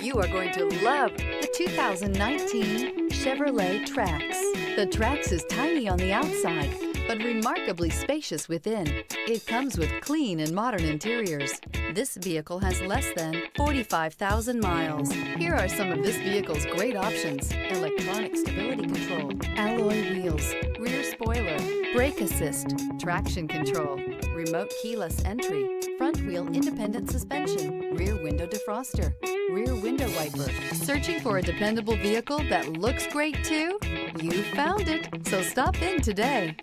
You are going to love the 2019 Chevrolet Trax. The Trax is tiny on the outside, but remarkably spacious within. It comes with clean and modern interiors. This vehicle has less than 45,000 miles. Here are some of this vehicle's great options. Electronic stability control, alloy wheels, rear spoiler, brake assist, traction control, remote keyless entry, front wheel independent suspension, rear window defroster, rear window wiper. Searching for a dependable vehicle that looks great too? You found it, so stop in today.